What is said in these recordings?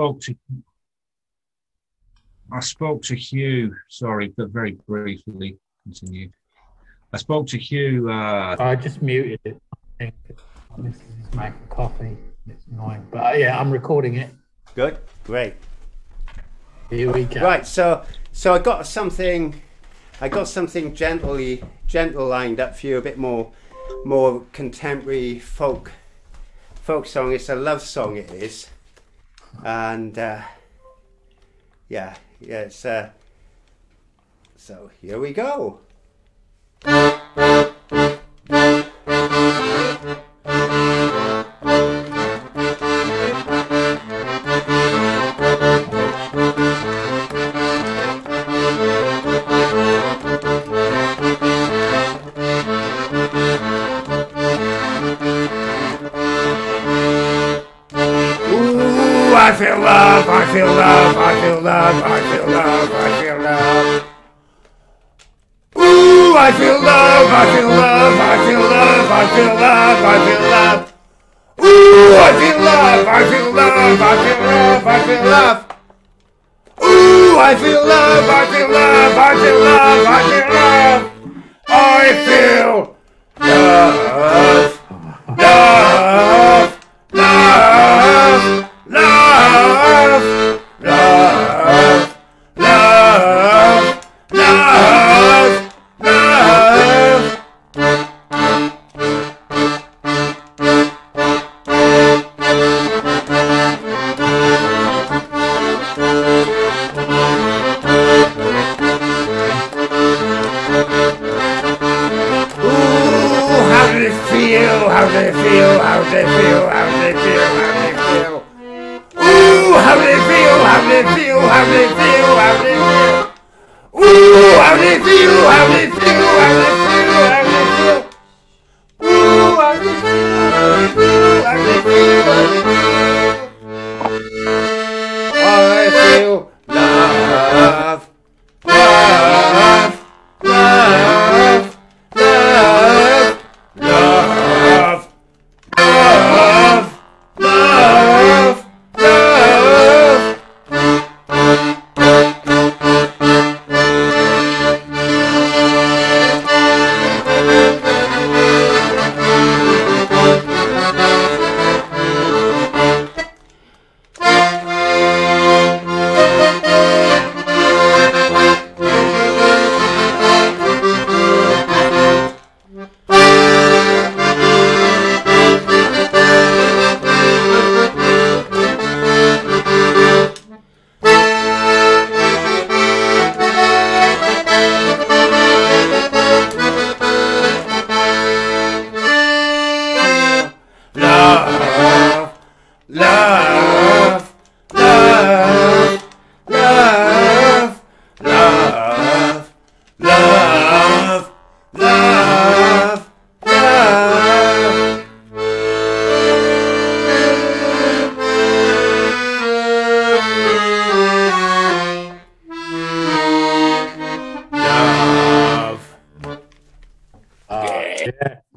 spoke to I spoke to Hugh. Sorry, but very briefly continue. I spoke to Hugh. Uh, I just muted it. I think this is making coffee. It's annoying, but uh, yeah, I'm recording it. Good, great. Here we go. Right, so so I got something, I got something gently gentle lined up for you, a bit more more contemporary folk folk song. It's a love song. It is, and uh, yeah, yeah. It's uh, so here we go. I feel love, I feel love, I feel love, I feel love, I feel love. Ooh, I feel love, I feel love, I feel love, I feel love, I feel love. Ooh, I feel love, I feel love, I feel love, I feel love. Ooh, I feel love, I feel love, I feel love, I feel love. I feel love, love. Ooh, how did it feel? How did it feel? How did it feel? How did it feel?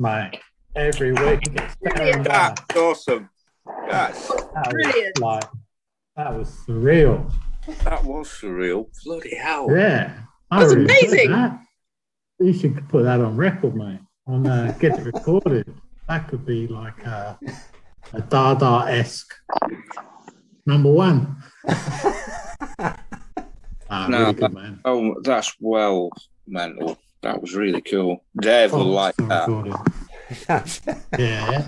Mate. Every week it's better. That's awesome. That's That was Brilliant. like that was surreal. that was surreal. Bloody hell. Yeah, I That's really amazing. that. You should put that on record, mate. On uh, get it recorded. That could be like a, a Dada esque number one. Ah, No, really good, man. Oh, that's well mental. That was really cool. Dave oh, will Oh, like that. Yeah,